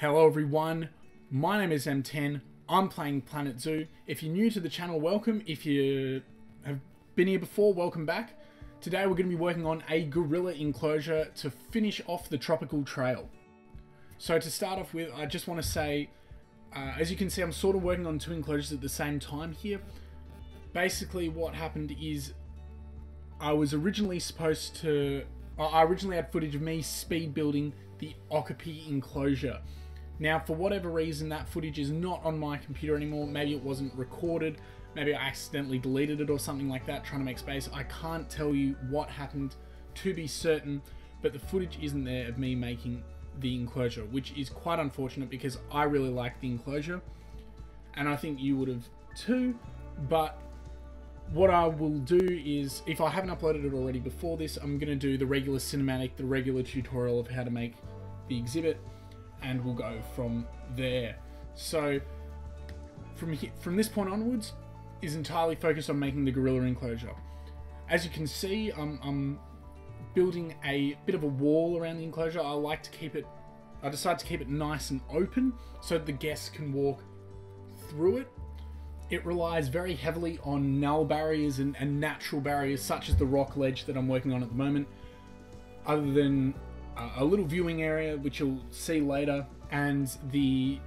Hello everyone, my name is MTEN, I'm playing Planet Zoo. If you're new to the channel, welcome. If you have been here before, welcome back. Today we're going to be working on a gorilla enclosure to finish off the tropical trail. So to start off with, I just want to say, uh, as you can see I'm sort of working on two enclosures at the same time here. Basically what happened is I was originally supposed to... I originally had footage of me speed building the Okapi enclosure. Now, for whatever reason, that footage is not on my computer anymore. Maybe it wasn't recorded. Maybe I accidentally deleted it or something like that, trying to make space. I can't tell you what happened to be certain, but the footage isn't there of me making the enclosure, which is quite unfortunate because I really like the enclosure, and I think you would have too. But what I will do is, if I haven't uploaded it already before this, I'm going to do the regular cinematic, the regular tutorial of how to make the exhibit and we'll go from there. So from from this point onwards is entirely focused on making the gorilla enclosure. As you can see, I'm, I'm building a bit of a wall around the enclosure. I like to keep it, I decided to keep it nice and open so the guests can walk through it. It relies very heavily on null barriers and, and natural barriers such as the rock ledge that I'm working on at the moment. Other than a little viewing area, which you'll see later, and the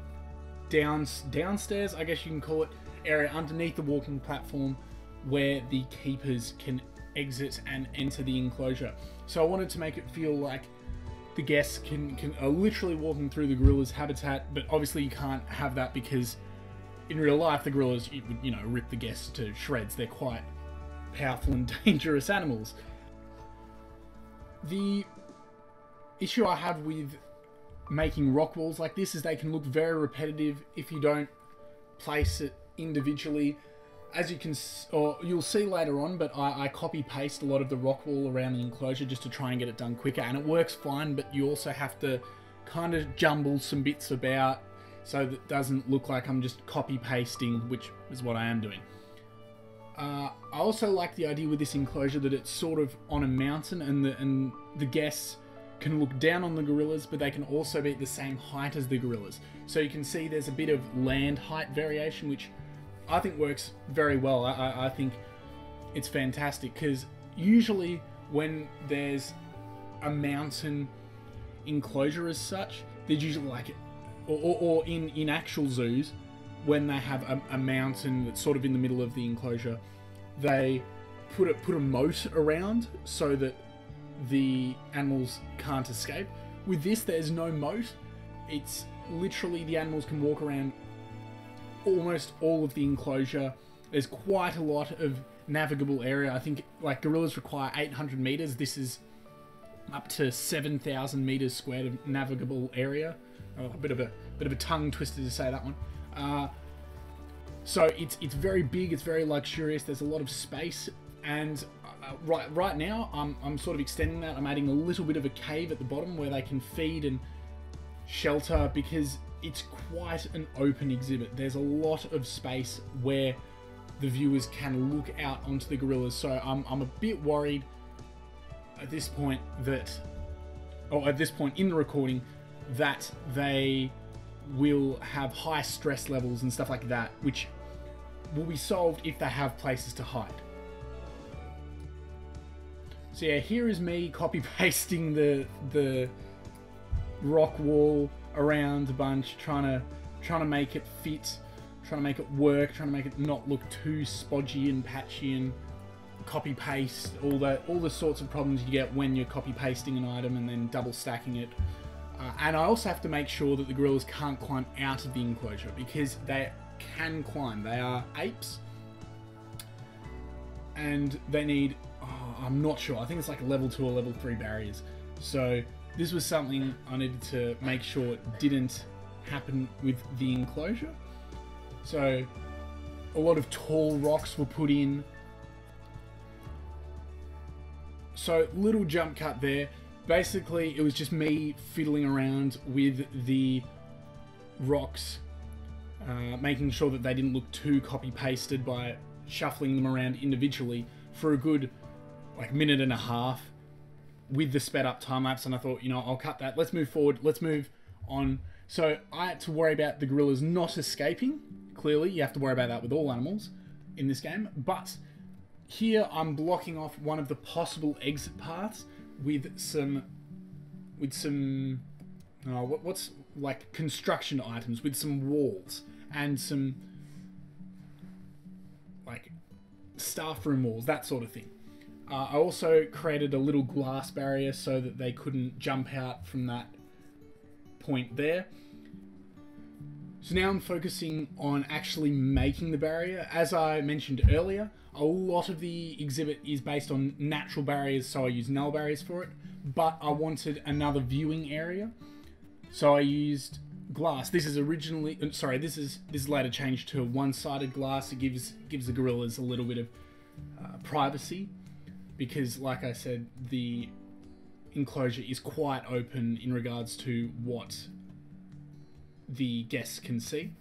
downs downstairs, I guess you can call it, area underneath the walking platform where the keepers can exit and enter the enclosure. So I wanted to make it feel like the guests can, can are literally walking through the gorilla's habitat, but obviously you can't have that because in real life the gorillas would you know rip the guests to shreds. They're quite powerful and dangerous animals. The issue I have with making rock walls like this is they can look very repetitive if you don't place it individually. As you can, or you'll see later on, but I, I copy paste a lot of the rock wall around the enclosure just to try and get it done quicker, and it works fine. But you also have to kind of jumble some bits about so that it doesn't look like I'm just copy pasting, which is what I am doing. Uh, I also like the idea with this enclosure that it's sort of on a mountain, and the and the guests can look down on the gorillas, but they can also be at the same height as the gorillas. So you can see there's a bit of land height variation, which I think works very well. I, I, I think it's fantastic because usually when there's a mountain enclosure as such, there's usually like, or, or, or in, in actual zoos, when they have a, a mountain that's sort of in the middle of the enclosure, they put a, put a moat around so that the animals can't escape. With this, there's no moat. It's literally the animals can walk around almost all of the enclosure. There's quite a lot of navigable area. I think like gorillas require 800 meters. This is up to 7,000 meters squared of navigable area. Oh, a bit of a bit of a tongue twister to say that one. Uh, so it's it's very big. It's very luxurious. There's a lot of space, and uh, right right now I'm, I'm sort of extending that. I'm adding a little bit of a cave at the bottom where they can feed and shelter because it's quite an open exhibit. There's a lot of space where the viewers can look out onto the gorillas. So I'm, I'm a bit worried at this point that, or at this point in the recording, that they will have high stress levels and stuff like that, which will be solved if they have places to hide. So yeah, here is me copy pasting the the rock wall around a bunch, trying to trying to make it fit, trying to make it work, trying to make it not look too spodgy and patchy and copy paste all the all the sorts of problems you get when you're copy pasting an item and then double stacking it. Uh, and I also have to make sure that the gorillas can't climb out of the enclosure because they can climb. They are apes and they need oh, I'm not sure. I think it's like level two or level three barriers. So this was something I needed to make sure didn't happen with the enclosure. So a lot of tall rocks were put in. So little jump cut there. Basically, it was just me fiddling around with the rocks, uh, making sure that they didn't look too copy pasted by shuffling them around individually for a good like a minute and a half with the sped up time lapse and I thought, you know, I'll cut that. Let's move forward. Let's move on So I had to worry about the gorillas not escaping. Clearly, you have to worry about that with all animals in this game. But here I'm blocking off one of the possible exit paths with some with some oh, what, what's like construction items with some walls and some like staff room walls, that sort of thing. Uh, I also created a little glass barrier so that they couldn't jump out from that point there. So now I'm focusing on actually making the barrier. As I mentioned earlier, a lot of the exhibit is based on natural barriers, so I use null barriers for it. But I wanted another viewing area, so I used glass. This is originally uh, sorry. This is this is later changed to one-sided glass. It gives gives the gorillas a little bit of uh, privacy because, like I said, the enclosure is quite open in regards to what the guests can see.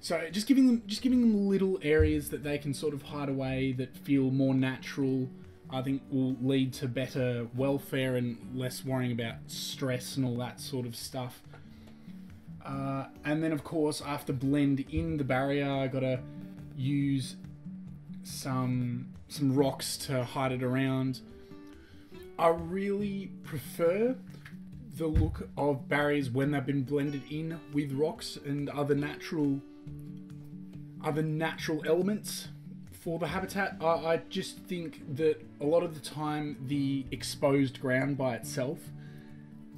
So just giving them just giving them little areas that they can sort of hide away that feel more natural, I think will lead to better welfare and less worrying about stress and all that sort of stuff. Uh, and then of course I have to blend in the barrier. I gotta use some some rocks to hide it around. I really prefer the look of barriers when they've been blended in with rocks and other natural other natural elements for the habitat. I, I just think that a lot of the time the exposed ground by itself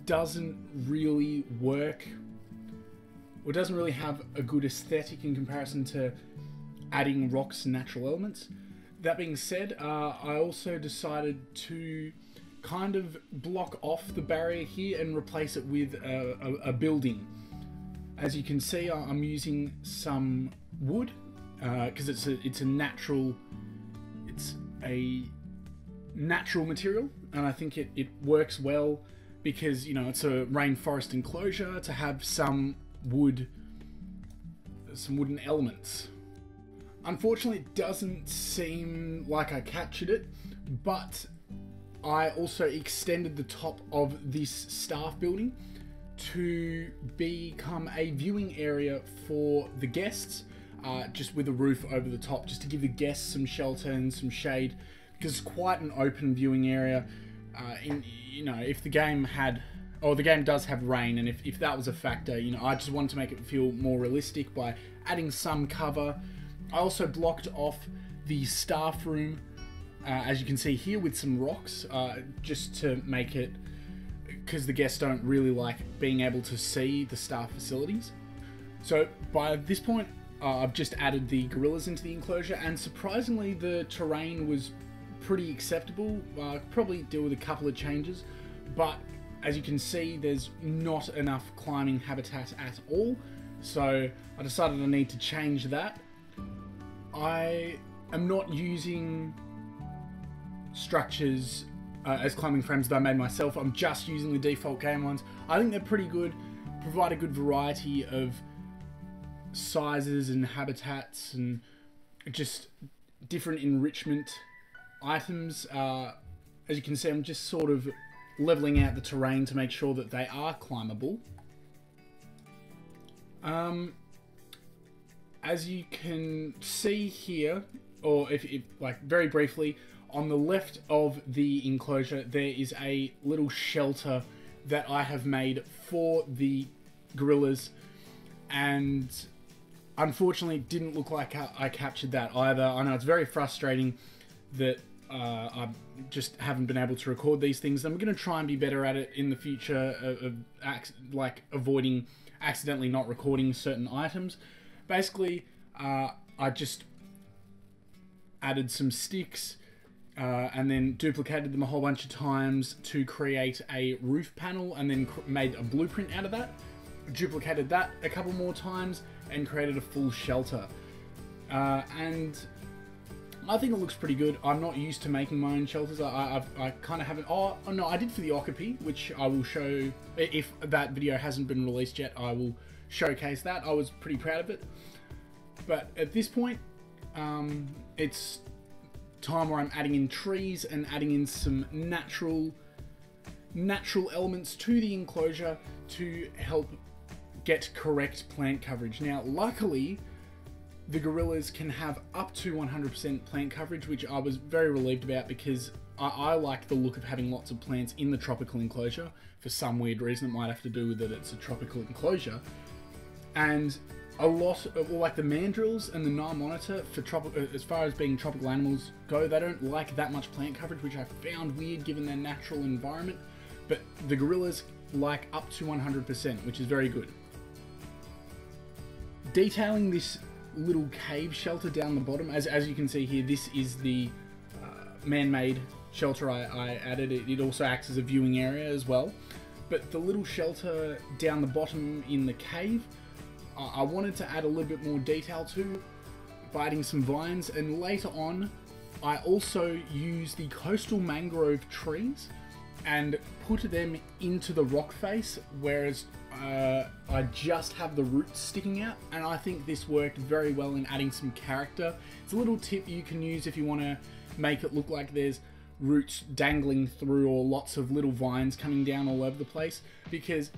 doesn't really work or doesn't really have a good aesthetic in comparison to adding rocks and natural elements. That being said, uh, I also decided to kind of block off the barrier here and replace it with a, a, a building. As you can see, I'm using some wood because uh, it's a it's a natural it's a natural material, and I think it, it works well because you know it's a rainforest enclosure to have some wood some wooden elements. Unfortunately, it doesn't seem like I captured it, but I also extended the top of this staff building to become a viewing area for the guests, uh, just with a roof over the top, just to give the guests some shelter and some shade, because it's quite an open viewing area. Uh, in you know, if the game had, or the game does have rain, and if, if that was a factor, you know, I just wanted to make it feel more realistic by adding some cover. I also blocked off the staff room uh, as you can see here with some rocks, uh, just to make it, because the guests don't really like being able to see the staff facilities. So by this point, uh, I've just added the gorillas into the enclosure, and surprisingly, the terrain was pretty acceptable. Uh, probably deal with a couple of changes, but as you can see, there's not enough climbing habitat at all. So I decided I need to change that. I am not using structures uh, as climbing frames that I made myself. I'm just using the default game ones. I think they're pretty good, provide a good variety of sizes and habitats and just different enrichment items. Uh, as you can see, I'm just sort of leveling out the terrain to make sure that they are climbable. Um, as you can see here, or if, if like very briefly, on the left of the enclosure, there is a little shelter that I have made for the gorillas, and unfortunately, it didn't look like I captured that either. I know it's very frustrating that uh, I just haven't been able to record these things. I'm going to try and be better at it in the future, of, of like avoiding accidentally not recording certain items. Basically, uh, I just added some sticks uh, and then duplicated them a whole bunch of times to create a roof panel and then made a blueprint out of that. Duplicated that a couple more times and created a full shelter. Uh, and I think it looks pretty good. I'm not used to making my own shelters. I, I've, I kind of haven't. Oh, oh, no, I did for the Okapi, which I will show. If that video hasn't been released yet, I will showcase that. I was pretty proud of it. But at this point, um, it's time where I'm adding in trees and adding in some natural natural elements to the enclosure to help get correct plant coverage. Now, luckily, the gorillas can have up to 100% plant coverage, which I was very relieved about because I, I, like the look of having lots of plants in the tropical enclosure. For some weird reason, it might have to do with that it's a tropical enclosure. And a lot, of, well, like the mandrills and the Nile monitor, for tropical, as far as being tropical animals go, they don't like that much plant coverage, which I found weird given their natural environment. But the gorillas like up to 100%, which is very good. Detailing this little cave shelter down the bottom. As, as you can see here, this is the uh, man-made shelter I, I added. It, it, also acts as a viewing area as well. But the little shelter down the bottom in the cave, I, wanted to add a little bit more detail to biting some vines. And later on, I also used the coastal mangrove trees and put them into the rock face, whereas uh, I just have the roots sticking out, and I think this worked very well in adding some character. It's a little tip you can use if you want to make it look like there's roots dangling through or lots of little vines coming down all over the place, because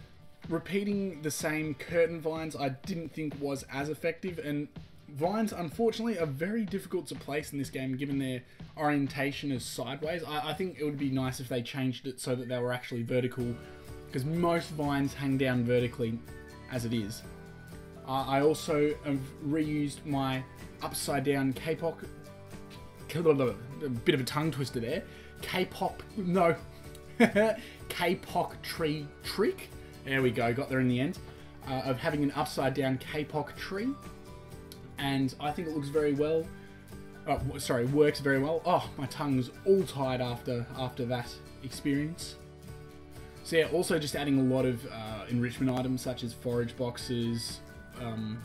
repeating the same curtain vines I didn't think was as effective, and vines unfortunately are very difficult to place in this game given their orientation is sideways. I, I think it would be nice if they changed it so that they were actually vertical because most vines hang down vertically as it is. I also have reused my upside down K-pop, a bit of a tongue twister there, K-pop, no, K-pop tree trick. There we go, got there in the end. Uh, of having an upside down Kapok tree. And I think it looks very well. Oh, sorry, works very well. Oh, my tongue's all tied after after that experience. So yeah, also just adding a lot of uh, enrichment items such as forage boxes, um,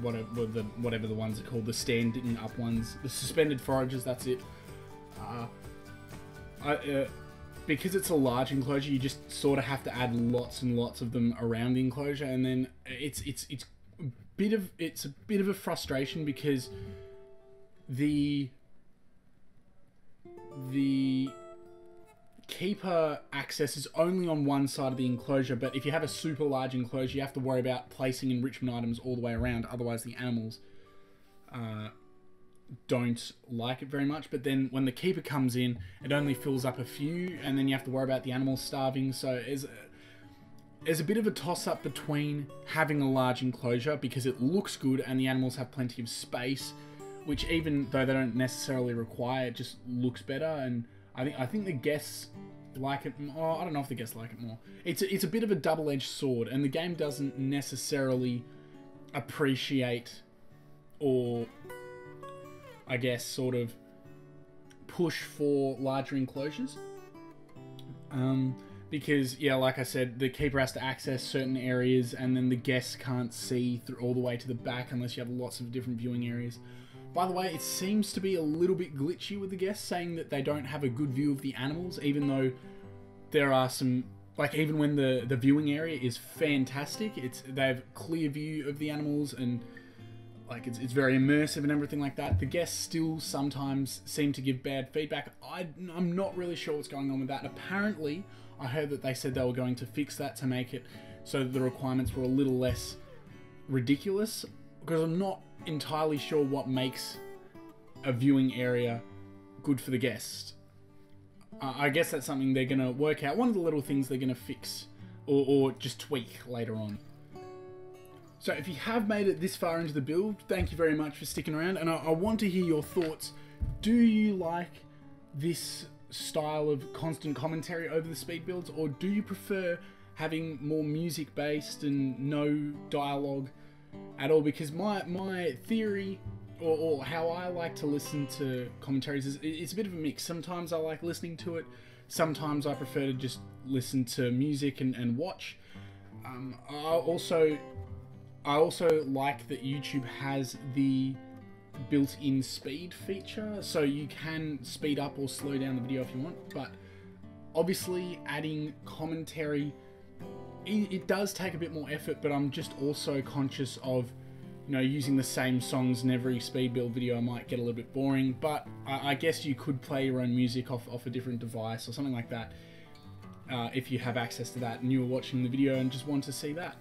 whatever the whatever the ones are called, the standing up ones, the suspended forages. That's it. Uh, I, uh, because it's a large enclosure, you just sort of have to add lots and lots of them around the enclosure, and then it's it's it's a bit of it's a bit of a frustration because the the keeper access is only on one side of the enclosure, but if you have a super large enclosure, you have to worry about placing enrichment items all the way around, otherwise the animals uh, don't like it very much. But then when the keeper comes in, it only fills up a few, and then you have to worry about the animals starving, so there's a, there's a bit of a toss-up between having a large enclosure, because it looks good and the animals have plenty of space, which even though they don't necessarily require, it just looks better, and I think I think the guests like it. Oh, I don't know if the guests like it more. It's a, it's a bit of a double-edged sword, and the game doesn't necessarily appreciate or I guess sort of push for larger enclosures. Um, because yeah, like I said, the keeper has to access certain areas, and then the guests can't see through all the way to the back unless you have lots of different viewing areas. By the way, it seems to be a little bit glitchy with the guests, saying that they don't have a good view of the animals, even though there are some like even when the the viewing area is fantastic, it's they have clear view of the animals and like it's, it's very immersive and everything like that. The guests still sometimes seem to give bad feedback. I, I'm not really sure what's going on with that. Apparently, I heard that they said they were going to fix that to make it so the requirements were a little less ridiculous. Because I'm not entirely sure what makes a viewing area good for the guest. Uh, I guess that's something they're going to work out. One of the little things they're going to fix or, or just tweak later on. So if you have made it this far into the build, thank you very much for sticking around. And I, I want to hear your thoughts. Do you like this style of constant commentary over the speed builds, or do you prefer having more music based and no dialogue at all because my my theory or, or, how I like to listen to commentaries is it's a bit of a mix. Sometimes I like listening to it. Sometimes I prefer to just listen to music and, and watch. Um, I also I also like that YouTube has the built-in speed feature, so you can speed up or slow down the video if you want. But obviously, adding commentary it, it does take a bit more effort, but I'm just also conscious of you know, using the same songs in every speed build video might get a little bit boring, but I, I guess you could play your own music off, off a different device or something like that uh, if you have access to that and you were watching the video and just want to see that.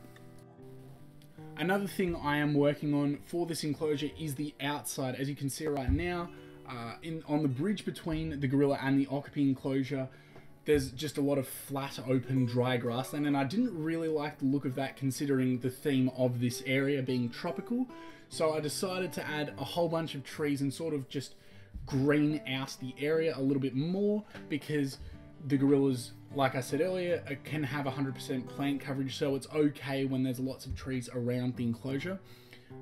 Another thing I am working on for this enclosure is the outside. As you can see right now, uh, in on the bridge between the gorilla and the Okapi enclosure, there's just a lot of flat, open, dry grassland, and I didn't really like the look of that considering the theme of this area being tropical. So I decided to add a whole bunch of trees and sort of just green out the area a little bit more because the gorillas, like I said earlier, uh, can have 100% plant coverage, so it's okay when there's lots of trees around the enclosure.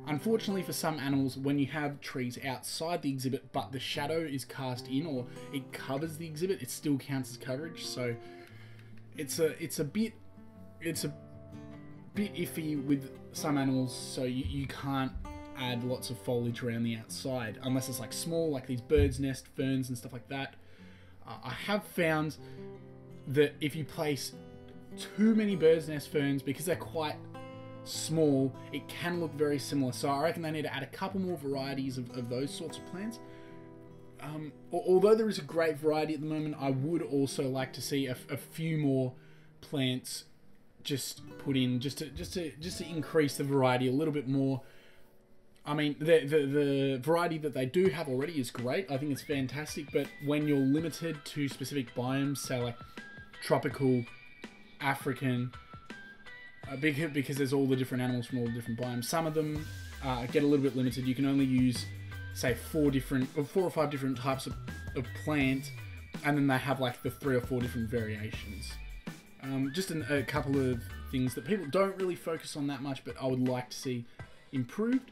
Unfortunately for some animals, when you have trees outside the exhibit but the shadow is cast in or it covers the exhibit, it still counts as coverage. So it's a it's a bit it's a bit iffy with some animals. So you, you can't add lots of foliage around the outside unless it's like small, like these birds' nest ferns and stuff like that. Uh, I have found that if you place too many bird's nest ferns because they're quite small, it can look very similar. So I reckon they need to add a couple more varieties of, of those sorts of plants. Um, although there is a great variety at the moment, I would also like to see a, a few more plants just put in just to just to just to increase the variety a little bit more. I mean, the, the the variety that they do have already is great. I think it's fantastic. But when you're limited to specific biomes, say like tropical, African, uh, because, because there's all the different animals from all the different biomes. Some of them uh, get a little bit limited. You can only use, say, four different, or four or five different types of, of plant, and then they have like the three or four different variations. Um, just an, a couple of things that people don't really focus on that much, but I would like to see improved.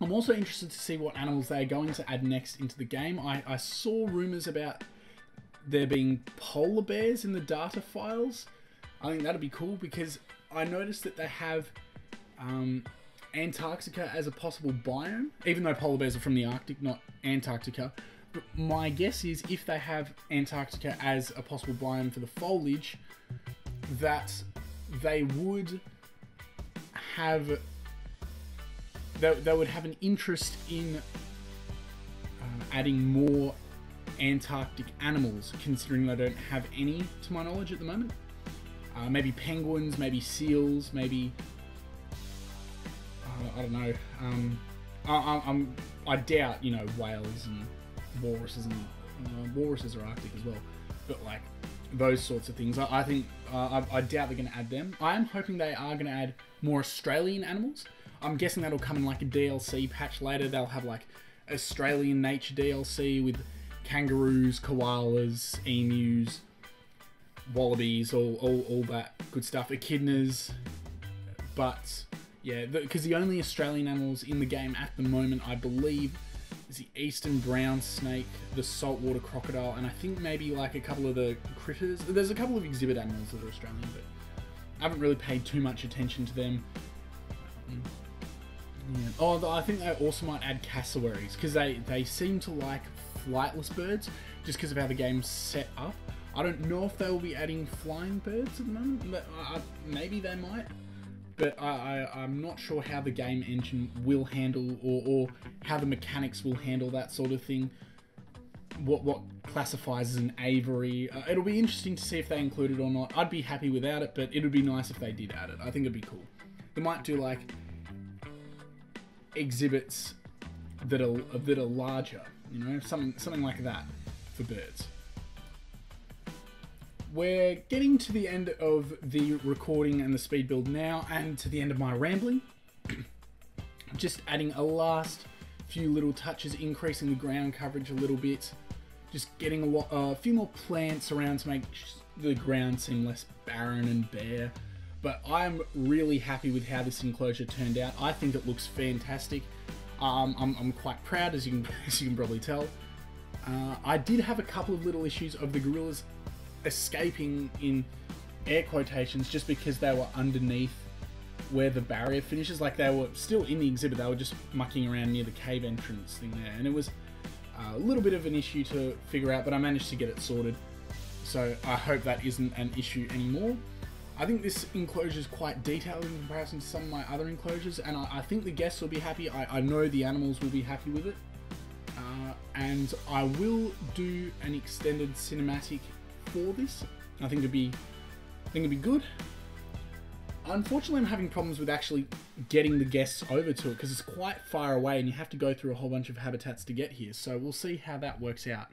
I'm also interested to see what animals they're going to add next into the game. I, I saw rumors about there being polar bears in the data files. I think that'd be cool because I noticed that they have um, Antarctica as a possible biome, even though polar bears are from the Arctic, not Antarctica. But my guess is if they have Antarctica as a possible biome for the foliage, that they would have they, they would have an interest in uh, adding more Antarctic animals, considering they don't have any, to my knowledge, at the moment. Uh, maybe penguins, maybe seals, maybe uh, I don't know. Um, I, I'm I doubt you know whales and walruses and uh, walruses are Arctic as well, but like those sorts of things. I, I think uh, I, I, doubt they're going to add them. I am hoping they are going to add more Australian animals. I'm guessing that'll come in like a DLC patch later. They'll have like Australian nature DLC with kangaroos, koalas, emus, wallabies, all, all, all that good stuff, echidnas. But yeah, because the, the, only Australian animals in the game at the moment, I believe, is the eastern brown snake, the saltwater crocodile, and I think maybe like a couple of the critters. There's a couple of exhibit animals that are Australian, but I haven't really paid too much attention to them. Yeah. Oh, I think they also might add cassowaries because they, they seem to like flightless birds just because of how the game's set up. I don't know if they will be adding flying birds at the moment, but uh, maybe they might. But I, I, am not sure how the game engine will handle or, or how the mechanics will handle that sort of thing. What what classifies as an aviary. Uh, it'll be interesting to see if they include it or not. I'd be happy without it, but it would be nice if they did add it. I think it'd be cool. They might do like exhibits that are that are larger, you know, something something like that for birds. We're getting to the end of the recording and the speed build now, and to the end of my rambling. just adding a last few little touches, increasing the ground coverage a little bit, just getting a, lot, uh, a few more plants around to make the ground seem less barren and bare. But I'm really happy with how this enclosure turned out. I think it looks fantastic. Um, I'm, I'm, quite proud, as you can, as you can probably tell. Uh, I did have a couple of little issues of the gorillas escaping in air quotations just because they were underneath where the barrier finishes. Like they were still in the exhibit, they were just mucking around near the cave entrance thing there, and it was a little bit of an issue to figure out, but I managed to get it sorted. So I hope that isn't an issue anymore. I think this enclosure is quite detailed in comparison to some of my other enclosures, and I, I think the guests will be happy. I, I, know the animals will be happy with it. Uh, and I will do an extended cinematic for this. I think it'd be, I think it'd be good. Unfortunately, I'm having problems with actually getting the guests over to it because it's quite far away and you have to go through a whole bunch of habitats to get here. So we'll see how that works out.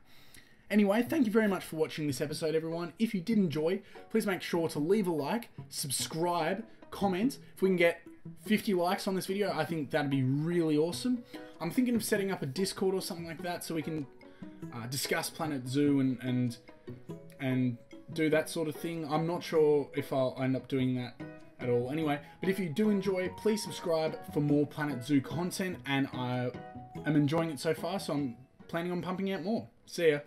Anyway, thank you very much for watching this episode, everyone. If you did enjoy, please make sure to leave a like, subscribe, comment. If we can get 50 likes on this video, I think that'd be really awesome. I'm thinking of setting up a Discord or something like that so we can uh, discuss Planet Zoo and and and do that sort of thing. I'm not sure if I'll end up doing that at all. Anyway, but if you do enjoy, please subscribe for more Planet Zoo content, and I am enjoying it so far, so I'm planning on pumping out more. See ya.